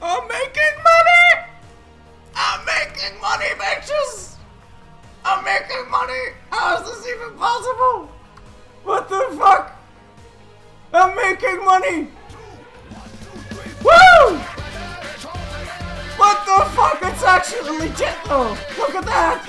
I'm making money! I'm making money, bitches! I'm making money! How is this even possible? What the fuck? I'm making money! Woo! What the fuck? It's actually legit though! Look at that!